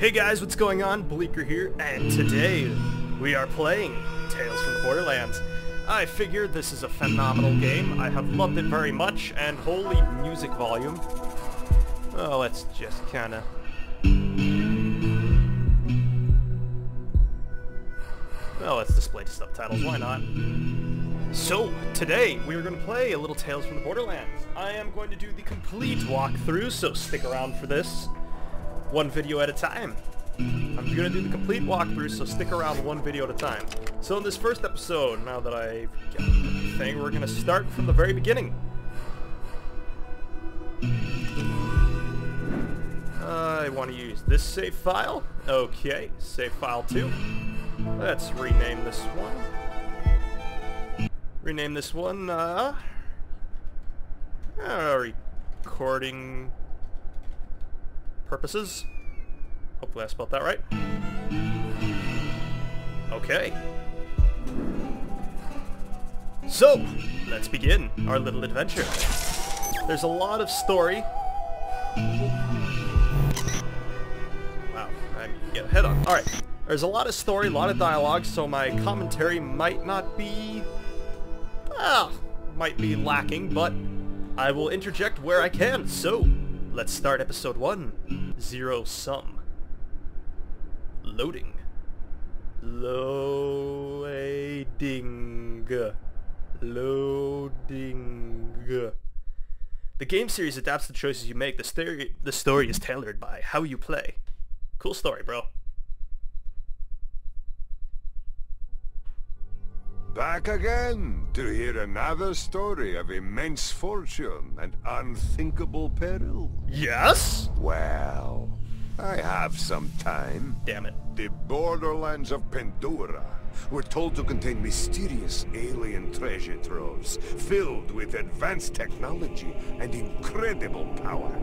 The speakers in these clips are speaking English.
Hey guys, what's going on? Bleaker here, and today we are playing Tales from the Borderlands. I figured this is a phenomenal game. I have loved it very much, and holy music volume. Oh, let's just kinda... Well, let's display subtitles, why not? So, today we are going to play a little Tales from the Borderlands. I am going to do the complete walkthrough, so stick around for this. One video at a time. I'm going to do the complete walkthrough, so stick around one video at a time. So in this first episode, now that I've got everything, we're going to start from the very beginning. I want to use this save file. Okay, save file 2. Let's rename this one rename this one, uh, uh, recording purposes. Hopefully I spelled that right. Okay. So, let's begin our little adventure. There's a lot of story. Wow, I get head on. Alright, there's a lot of story, a lot of dialogue, so my commentary might not be ah, might be lacking, but I will interject where I can. So, let's start episode 1. Zero sum. Loading. Loading. Loading. The game series adapts the choices you make. The story, the story is tailored by how you play. Cool story, bro. Back again to hear another story of immense fortune and unthinkable peril. Yes? Well, I have some time. Damn it. The borderlands of Pandora were told to contain mysterious alien treasure troves filled with advanced technology and incredible power.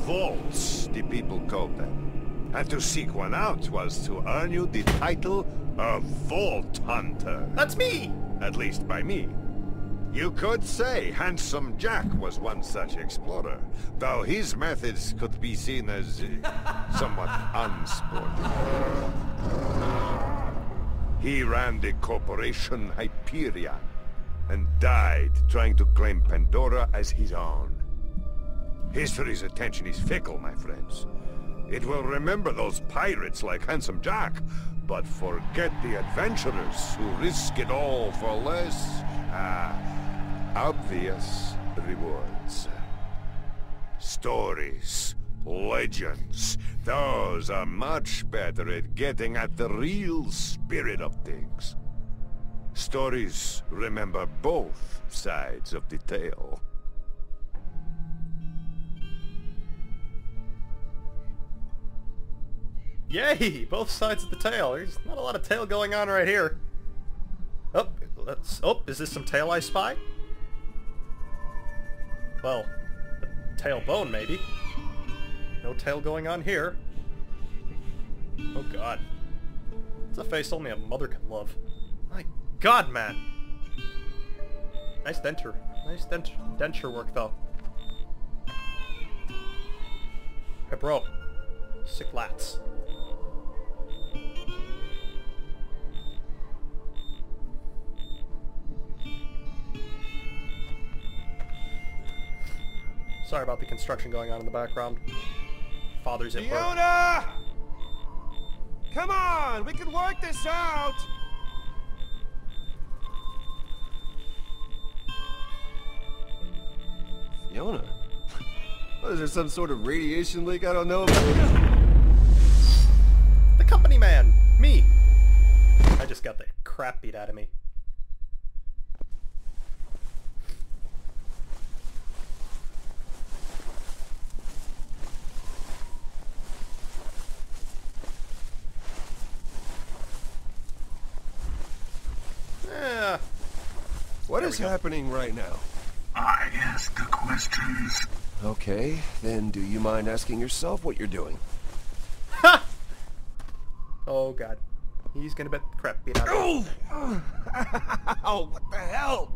Vaults, the people called them. And to seek one out was to earn you the title of Vault Hunter. That's me! At least by me. You could say Handsome Jack was one such explorer, though his methods could be seen as uh, somewhat unsporting. He ran the corporation Hyperion, and died trying to claim Pandora as his own. History's attention is fickle, my friends. It will remember those pirates like Handsome Jack, but forget the adventurers who risk it all for less, ah, obvious rewards. Stories, legends, those are much better at getting at the real spirit of things. Stories remember both sides of the tale. Yay! Both sides of the tail. There's not a lot of tail going on right here. Oh, let's... Oh, is this some tail I spy? Well, tail bone, maybe. No tail going on here. Oh, God. It's a face only a mother can love. My God, man! Nice denture. Nice dent denture work, though. Hey, bro. Sick lats. Sorry about the construction going on in the background. Father's at work. Fiona! Come on, we can work this out! Fiona? What, is there some sort of radiation leak I don't know about? The company man! Me! I just got the crap beat out of me. Yeah. What is happening right now? I ask the questions. Okay, then do you mind asking yourself what you're doing? Ha! Oh god. He's gonna bet the crap beat out of me. Oh, what the hell?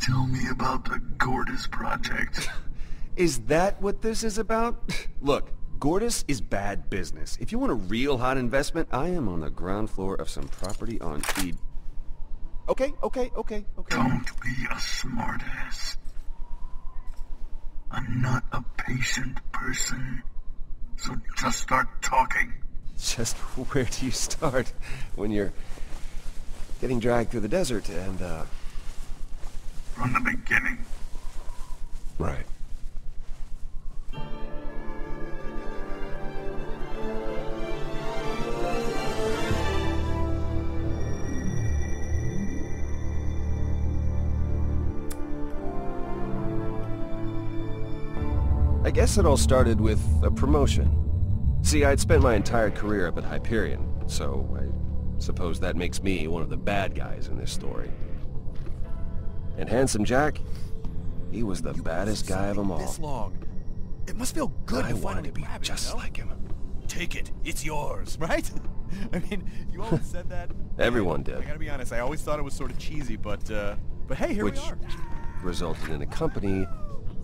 Tell me about the Gortys project. Is that what this is about? Look, Gortys is bad business. If you want a real hot investment, I am on the ground floor of some property on Ed... Okay, okay, okay, okay. Don't be a smartass. I'm not a patient person. So just start talking. Just where do you start when you're getting dragged through the desert and, uh... From the beginning. Right. I guess it all started with a promotion. See, I'd spent my entire career up at Hyperion, so I suppose that makes me one of the bad guys in this story. And Handsome Jack, he was the baddest guy of them all. This long. It must feel good I to finally to be grab it, just you know? like him. Take it. It's yours, right? I mean, you always said that. Everyone did. I gotta be honest. I always thought it was sort of cheesy, but uh, but hey, here Which we are. resulted in a company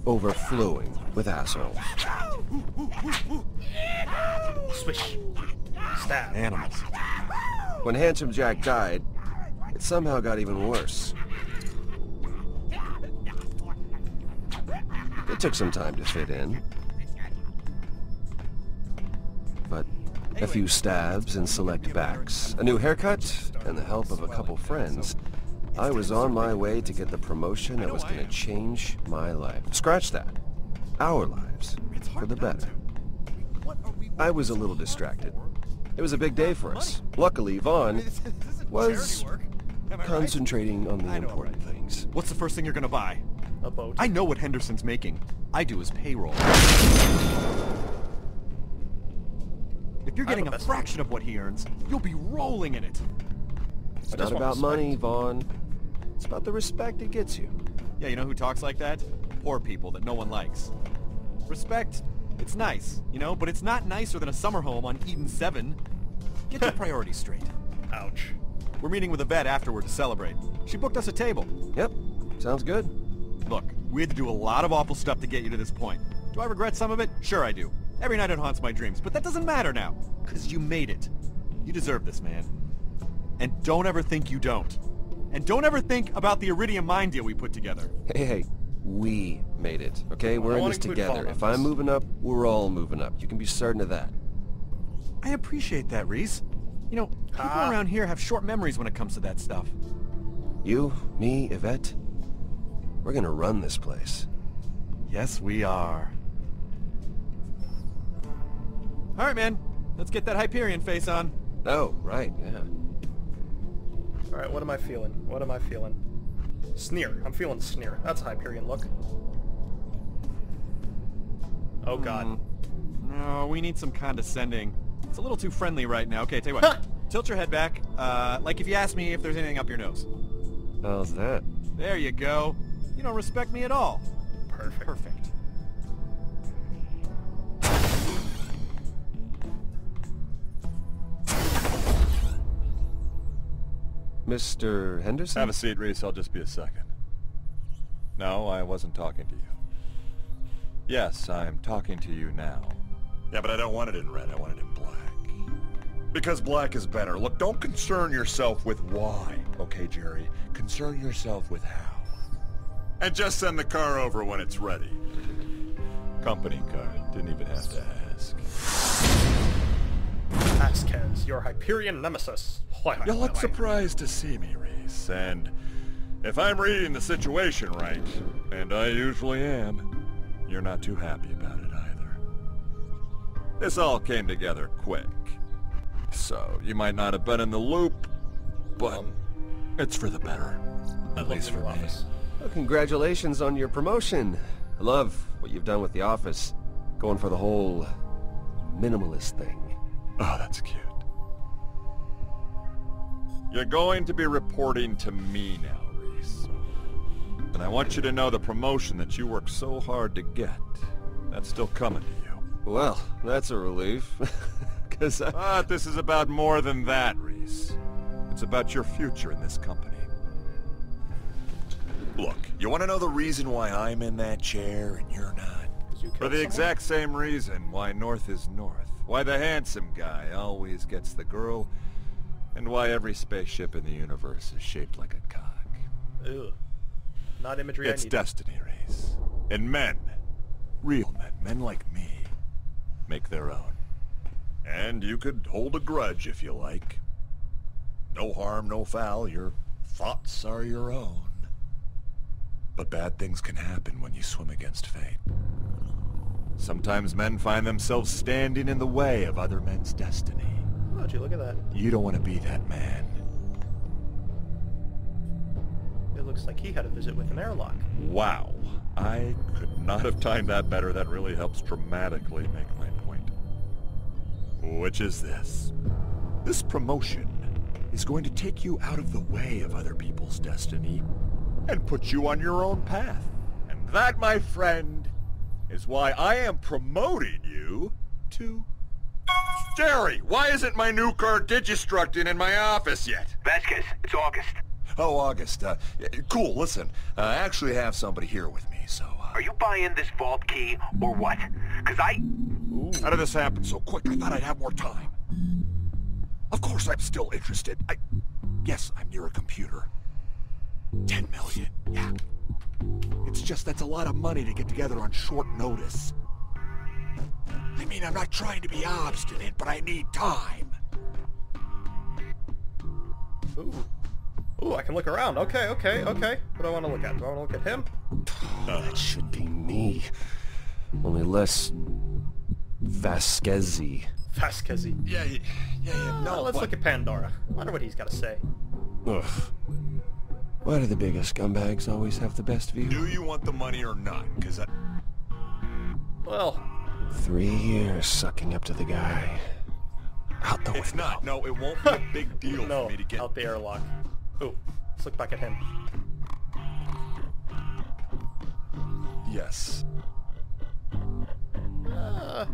overflowing with assholes. Swish. Stab. Animals. When Handsome Jack died, it somehow got even worse. It took some time to fit in. But a few stabs and select backs, a new haircut, and the help of a couple friends, I was on my way to get the promotion that was going to change my life. Scratch that. Our lives. For the better. to. What are we I was a little distracted. It was a big day for us. Luckily, Vaughn was charity work. Am I right? concentrating on the important things. What's the first thing you're gonna buy? A boat. I know what Henderson's making. I do his payroll. If you're getting a a fraction of what he earns, you'll be rolling in it. It's not about money, Vaughn. It's about the respect it gets you. Yeah, you know who talks like that? Poor people that no one likes. Respect, it's nice, you know, but it's not nicer than a summer home on Eden 7. Get your priorities straight. Ouch. We're meeting with Yvette afterward to celebrate. She booked us a table. Yep, sounds good. Look, we had to do a lot of awful stuff to get you to this point. Do I regret some of it? Sure I do. Every night it haunts my dreams, but that doesn't matter now, because you made it. You deserve this, man. And don't ever think you don't. And don't ever think about the Iridium mine deal we put together. Hey, hey, we made it, okay? We're in this together. If I'm moving up, we're all moving up. You can be certain of that. I appreciate that, Rhys. You know, people Ah. around here have short memories when it comes to that stuff. You, me, Yvette, we're gonna run this place. Yes, we are. All right, man. Let's get that Hyperion face on. Oh, right, yeah. Alright, what am I feeling? What am I feeling? Sneer. I'm feeling sneer. That's a Hyperion look. Oh god. Hmm. No, we need some condescending. It's a little too friendly right now. Okay, tell you what. Tilt your head back. Uh, like if you ask me if there's anything up your nose. How's that? There you go. You don't respect me at all. Perfect. Perfect. Mr. Henderson? Have a seat, Rhys. I'll just be a second. No, I wasn't talking to you. Yes, I'm talking to you now. Yeah, but I don't want it in red. I want it in black. Because black is better. Look, don't concern yourself with why, okay, Jerry? Concern yourself with how. And just send the car over when it's ready. Company car. Didn't even have to ask. Vasquez, your Hyperion nemesis. Why, why, You why, look surprised to see me, Rhys. And if I'm reading the situation right, and I usually am, you're not too happy about it either. This all came together quick. So, you might not have been in the loop, but it's for the better. At least for me. Well, congratulations on your promotion. I love what you've done with the office. Going for the whole minimalist thing. Oh, that's cute. You're going to be reporting to me now, Rhys. And I want you to know the promotion that you worked so hard to get, that's still coming to you. Well, that's a relief. Because I... But this is about more than that, Rhys. It's about your future in this company. Look, you want to know the reason why I'm in that chair and you're not? you For the someone? exact same reason why North is North. Why the handsome guy always gets the girl, and why every spaceship in the universe is shaped like a cock. Ew. Not imagery It's destiny, Race. And men, real men, men like me, make their own. And you could hold a grudge if you like. No harm, no foul, your thoughts are your own. But bad things can happen when you swim against fate. Sometimes men find themselves standing in the way of other men's destiny. Oh, gee, look at that. You don't want to be that man. It looks like he had a visit with an airlock. Wow. I could not have timed that better. That really helps dramatically make my point. Which is this. This promotion is going to take you out of the way of other people's destiny and put you on your own path. And that, my friend, is why I am promoting you to... Jerry, why isn't my new car Digistructing in my office yet? Vasquez, it's August. Oh, August, uh, cool, listen, uh, I actually have somebody here with me, so, uh, Are you buying this vault key or what? Cause I... how did this happen so quick? I thought I'd have more time. Of course I'm still interested. I... Yes, I'm near a computer. Ten million, yeah. It's just that's a lot of money to get together on short notice. I mean, I'm not trying to be obstinate, but I need time. Ooh. Ooh, I can look around. Okay, okay, okay. What do I want to look at? Do I want to look at him? Oh, That should be me. Only less... Vasquez-y. Vasquez. Yeah, yeah, yeah, No, let's look at Pandora. I wonder what he's got to say. Ugh. Why do the biggest scumbags always have the best view? Do you want the money or not? Because I... Well, Three years sucking up to the guy. Out the It's window. not. No, it won't be a big deal no, for me to get... out the airlock. Ooh, let's look back at him. Yes. Uh,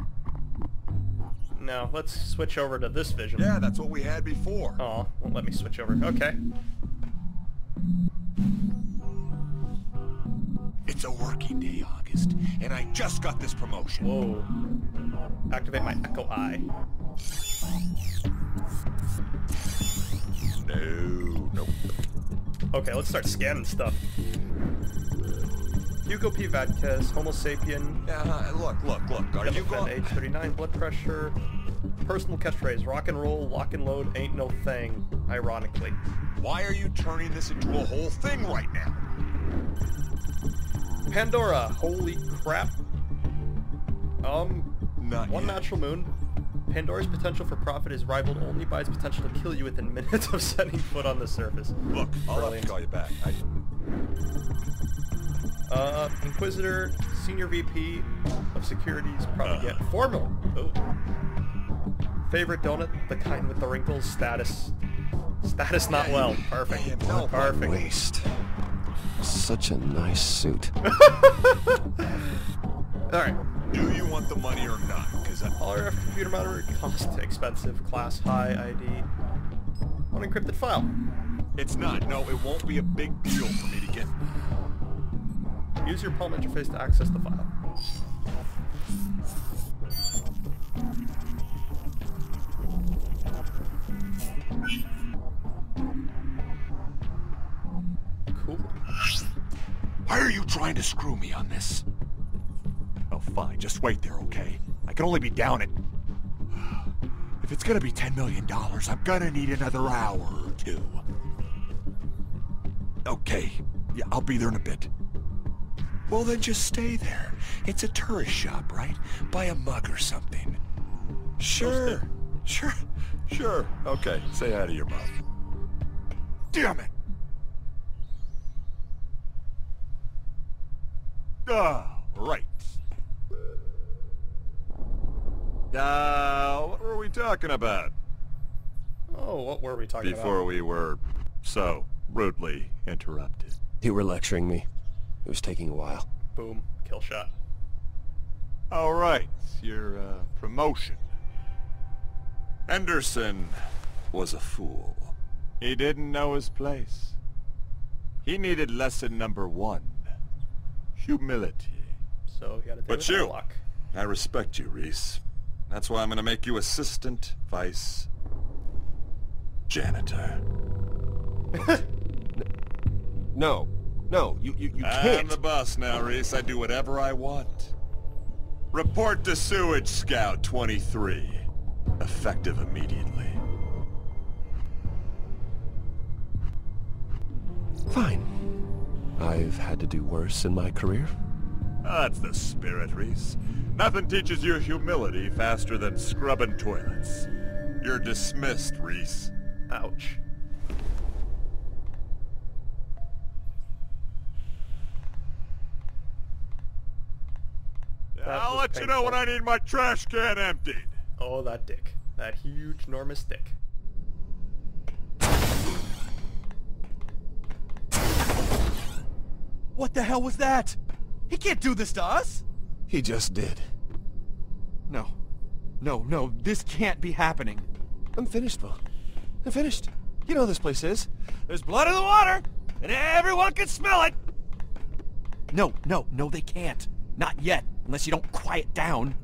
no, let's switch over to this vision. Yeah, that's what we had before. Oh, won't let me switch over. Okay. It's a working day, August, and I just got this promotion. Whoa. Activate my Echo Eye. No, nope. Okay, let's start scanning stuff. Hugo P. Vasquez, Homo sapien, Yeah, look, look, look. Are you going? age 39, blood pressure, personal catchphrase, rock and roll, lock and load, ain't no thing, ironically. Why are you turning this into a whole thing right now? Pandora, holy crap. Um, Not one yet. natural moon. Pandora's potential for profit is rivaled only by its potential to kill you within minutes of setting foot on the surface. Look, I'll have to call you back. I, Uh, Inquisitor, Senior VP of Securities, probably Uh. get Formal! Oh. Favorite donut, the kind with the wrinkles. Status, status not well. Perfect. Perfect. Waste. Such a nice suit. All right. do you want the money or not? Because I... All RF computer monitor cost expensive. Class high ID. Unencrypted file. It's not. No, it won't be a big deal for me to get... Use your palm interface to access the file. Why are you trying to screw me on this? Oh, fine. Just wait there, okay? I can only be down at... If it's gonna be $10 million, I'm gonna need another hour or two. Okay. Yeah, I'll be there in a bit. Well, then just stay there. It's a tourist shop, right? Buy a mug or something. Sure. Sure. Sure. Okay. Say hi to your mom. Damn it! Ah, right. Uh, what were we talking about? Oh, what were we talking Before about? Before we were so rudely interrupted. You were lecturing me. It was taking a while. Boom. Kill shot. All right, your uh, promotion. Henderson was a fool. He didn't know his place. He needed lesson number one. Humility. so you gotta take But with you- airlock. I respect you, Rhys. That's why I'm gonna make you assistant vice janitor. No. No, you, you, you I'm can't. the boss now, Rhys. I do whatever I want. Report to Sewage Scout 23. Effective immediately. Fine. I've had to do worse in my career. That's the spirit, Rhys. Nothing teaches you humility faster than scrubbing toilets. You're dismissed, Rhys. Ouch. I'll was let you know when I need my trash can emptied. Oh, that dick. That huge, enormous dick. What the hell was that? He can't do this to us! He just did. No. No, no, this can't be happening. I'm finished, Bo. I'm finished. You know how this place is. There's blood in the water, and everyone can smell it! No, no, no, they can't. Not yet, unless you don't quiet down.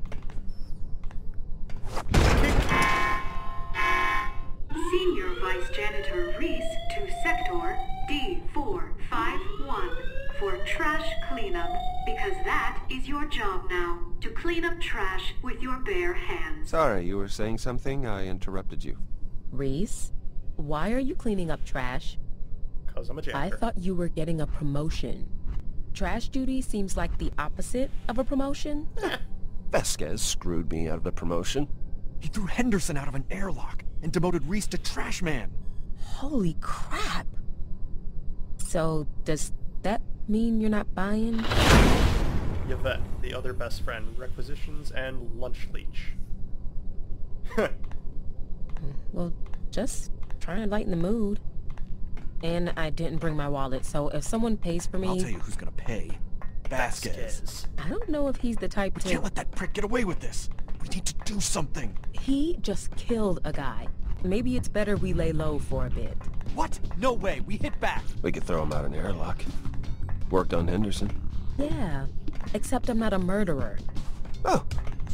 Senior Vice Janitor Rhys to Sector D451 for trash cleanup, because that is your job now, to clean up trash with your bare hands. Sorry, you were saying something? I interrupted you. Rhys, why are you cleaning up trash? Cause I'm a I janitor. I thought you were getting a promotion. Trash duty seems like the opposite of a promotion. Vasquez screwed me out of the promotion. He threw Henderson out of an airlock and demoted Rhys to trash man. Holy crap. So, does that mean you're not buying? Yvette, the other best friend, requisitions and lunch leech. Well, just trying to lighten the mood. And I didn't bring my wallet, so if someone pays for me... I'll tell you who's gonna pay. Vasquez. Vasquez. I don't know if he's the type We to... can't let that prick get away with this. We need to do something. He just killed a guy. Maybe it's better we lay low for a bit. What? No way. We hit back. We could throw him out an airlock. Worked on Henderson. Yeah, except I'm not a murderer. Oh,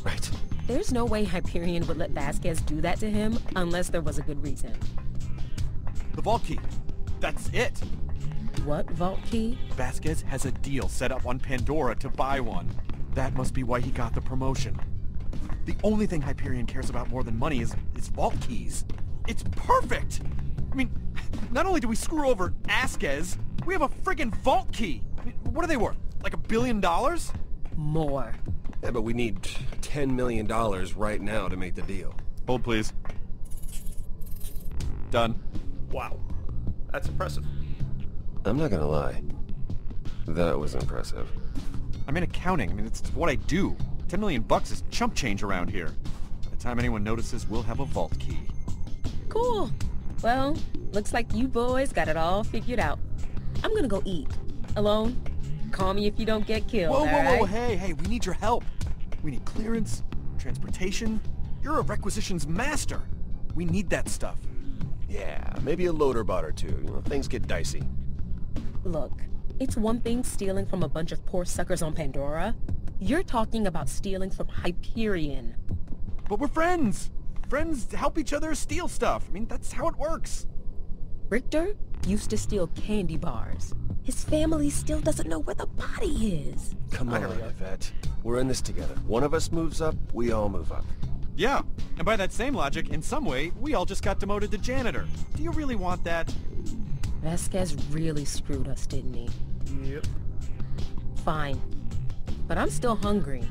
right. There's no way Hyperion would let Vasquez do that to him unless there was a good reason. The vault key. That's it. What vault key? Vasquez has a deal set up on Pandora to buy one. That must be why he got the promotion. The only thing Hyperion cares about more than money is, is vault keys. It's perfect! I mean, not only do we screw over Vasquez, we have a friggin' vault key! I mean, what are they worth? Like a billion dollars? More. Yeah, but we need $10 million right now to make the deal. Hold please. Done. Wow. That's impressive. I'm not gonna lie. That was impressive. I'm in accounting. I mean, it's what I do. 10 million bucks is chump change around here. By the time anyone notices, we'll have a vault key. Cool. Well, looks like you boys got it all figured out. I'm gonna go eat. Alone? Call me if you don't get killed, Whoa, whoa, whoa, hey, hey, we need your help. We need clearance, transportation. You're a requisitions master. We need that stuff. Yeah, maybe a loader bot or two. You know, things get dicey. Look, it's one thing stealing from a bunch of poor suckers on Pandora. You're talking about stealing from Hyperion. But we're friends. Friends help each other steal stuff. I mean, that's how it works. Richter used to steal candy bars. His family still doesn't know where the body is. Come on, Yvette. We're in this together. One of us moves up, we all move up. Yeah, and by that same logic, in some way, we all just got demoted to janitor. Do you really want that? Vasquez really screwed us, didn't he? Yep. Fine. But I'm still hungry.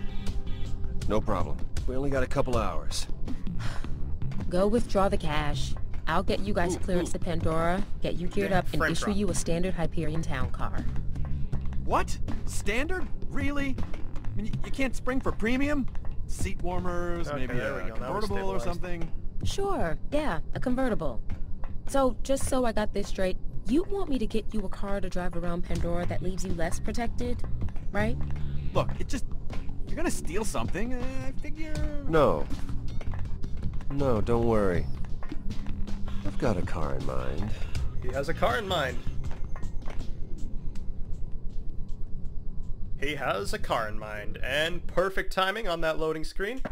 No problem. We only got a couple hours. Go withdraw the cash. I'll get you guys clearance to Pandora, get you geared Okay, up, and frame issue drop. you a standard Hyperion town car. What? Standard? Really? I mean, you can't spring for premium? Seat warmers, Okay, maybe a go. Now we're convertible or something? Sure, yeah, a convertible. So, just so I got this straight, you want me to get you a car to drive around Pandora that leaves you less protected, right? Look, it just... You're gonna steal something, uh, I figure... No. No, don't worry. I've got a car in mind. He has a car in mind. he has a car in mind, and perfect timing on that loading screen.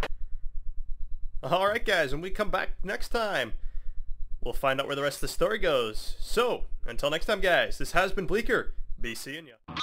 Alright guys, when we come back next time, we'll find out where the rest of the story goes. So, until next time guys, this has been Bleaker. Be seeing ya.